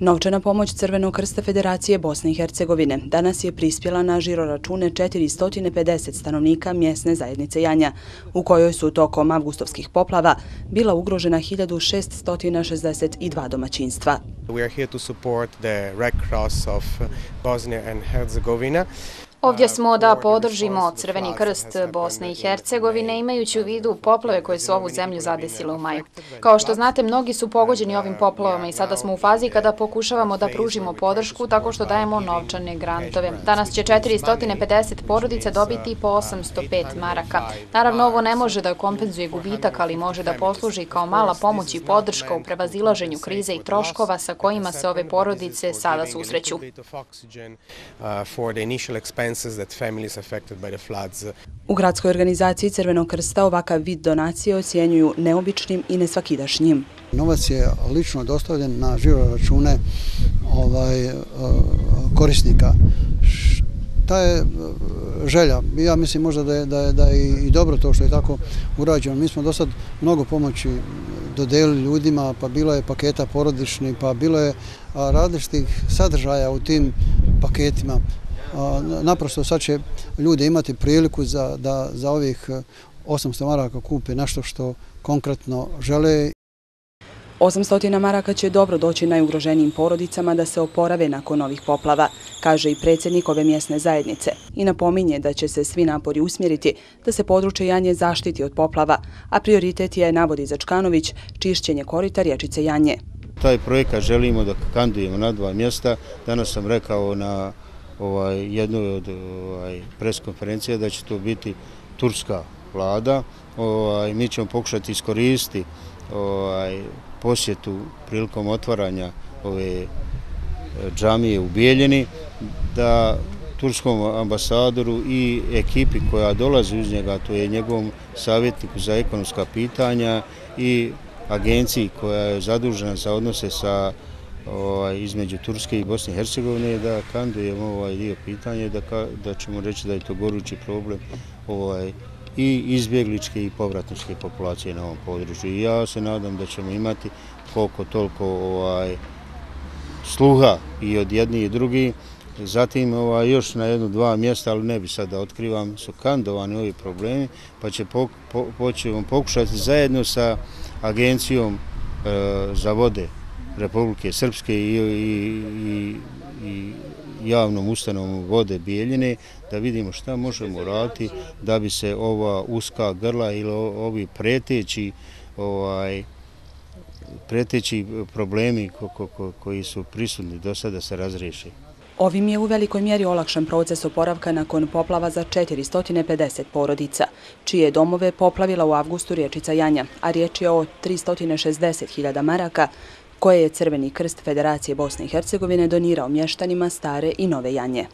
Novčana pomoć Crvenog krsta Federacije Bosne i Hercegovine danas je prispjela na žiroračune 450 stanovnika mjesne zajednice Janja, u kojoj su tokom avgustovskih poplava bila ugrožena 1662 domaćinstva. We are here to support the Red Cross of Bosnia and Herzegovina. Ovdje smo da podržimo Crveni krst Bosne i Hercegovine imajući u vidu poplove koje su ovu zemlju zadesile u maju. Kao što znate, mnogi su pogođeni ovim poplovama i sada smo u fazi kada pokušavamo da pružimo podršku tako što dajemo novčane grantove. Danas će 450 porodice dobiti po 805 maraka. Naravno, ovo ne može da kompenzuje gubitak, ali može da posluži kao mala pomoć i podrška u prevazilaženju krize i troškova sa kojima se ove porodice sada susreću expenses that families affected by the floods. U gradskoj organizaciji Crvenog krsta ovakav vid donacije ocjenjuju neobičnim i nesvakidašnjim. Novac je lično dostavljen na žiro račune ovaj, eh, korisnika. Ta je eh, želja. Ja mislim možda da je, da je, da je i dobro to što je tako urađeno. Mi smo do sad mnogo pomoći dodelili ljudima, pa bilo je paketa porodični, pa bilo je različitih sadržaja u tim paketima naprosto sad će ljudi imati priliku za, da za ovih 800 e, maraka kupe nešto što konkretno žele. 800 maraka će dobro doći najugroženijim porodicama da se oporave nakon ovih poplava, kaže i predsjednik ove mjesne zajednice i napominje da će se svi napori usmjeriti da se područje Janje zaštiti od poplava, a prioritet je, navodi Začkanović, čišćenje korita riječice Janje. Taj projekat želimo da kandujemo na dva mjesta. Danas sam rekao na ovaj, jednoj od ovaj, preskonferencije da će to biti turska vlada. Ovaj, mi ćemo pokušati iskoristiti ovaj, posjetu prilikom otvaranja ove eh, džamije u Bijeljini da turskom ambasadoru i ekipi koja dolazi uz njega, to je njegovom savjetniku za ekonomska pitanja i agenciji koja je zadužena za odnose sa ovaj, između Turske i Bosne i Hercegovine da kandujemo ovaj dio pitanja da, da ćemo reći da je to gorući problem ovaj, i izbjegličke i povratničke populacije na ovom području. I ja se nadam da ćemo imati koliko toliko ovaj, sluha i od jedni i drugi. Zatim ovaj, još na jedno dva mjesta, ali ne bi sad da otkrivam, su kandovani ovi problemi, pa će po, po, pokušati zajedno sa agencijom e, za vode Republike Srpske i, i, i, i javnom ustanovom vode Bijeljine, da vidimo šta možemo raditi da bi se ova uska grla ili ovi preteći ovaj, preteći problemi ko, ko, ko, koji su prisutni do sada se razriješi. Ovim je u velikoj mjeri olakšan proces oporavka nakon poplava za 450 porodica, čije domove poplavila u avgustu riječica Janja, a riječ je o 360.000 maraka, koje je Crveni krst Federacije Bosne i Hercegovine donirao mještanima stare i nove janje.